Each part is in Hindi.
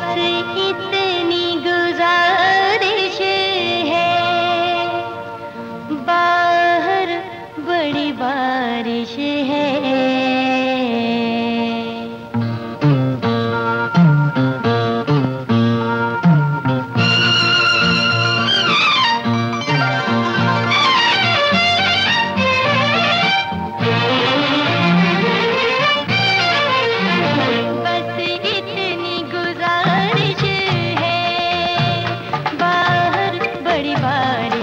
see.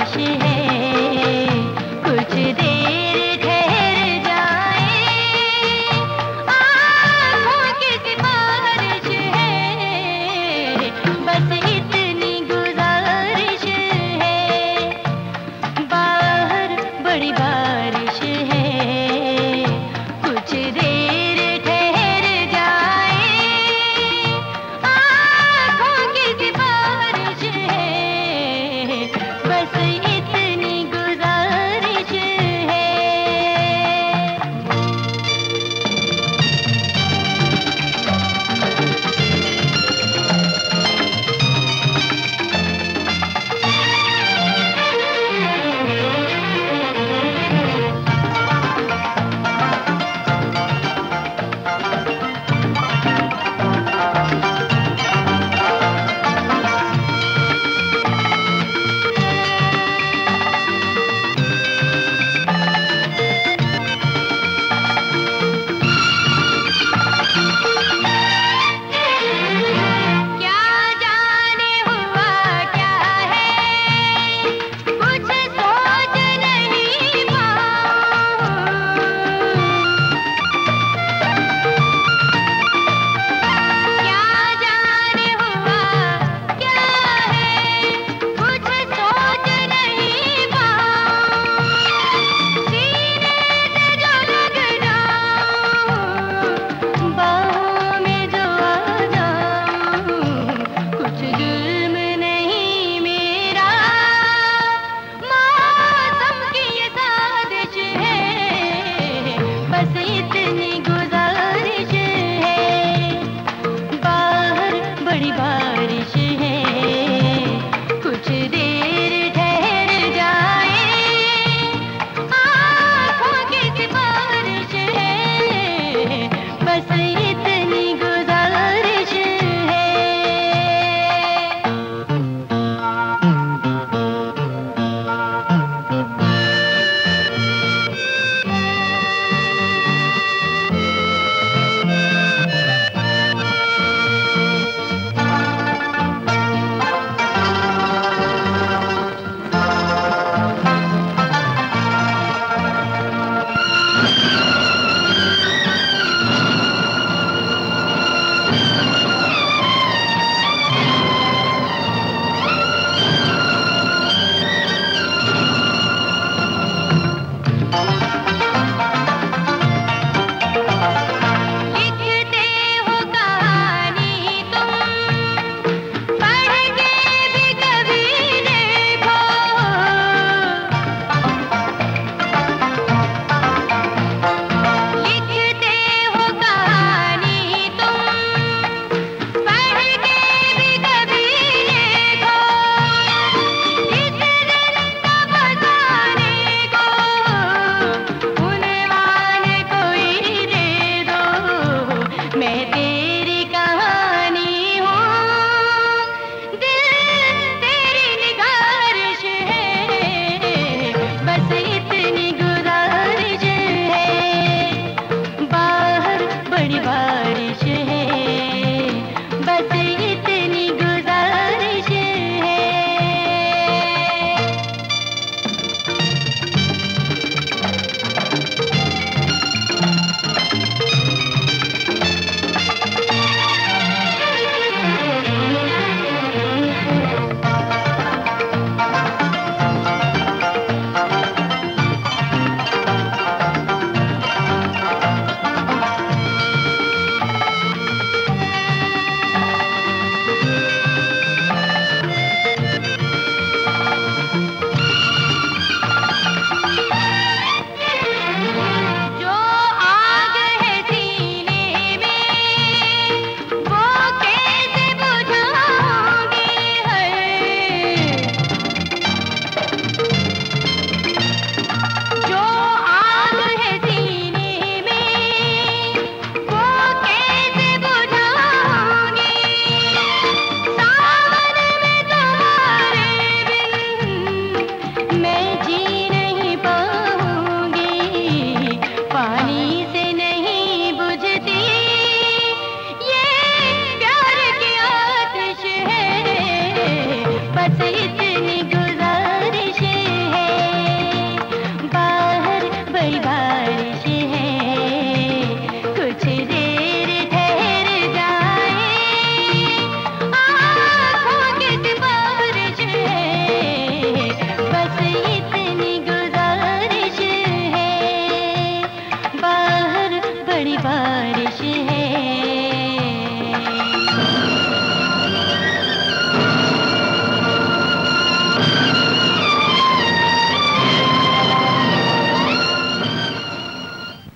खुशी है।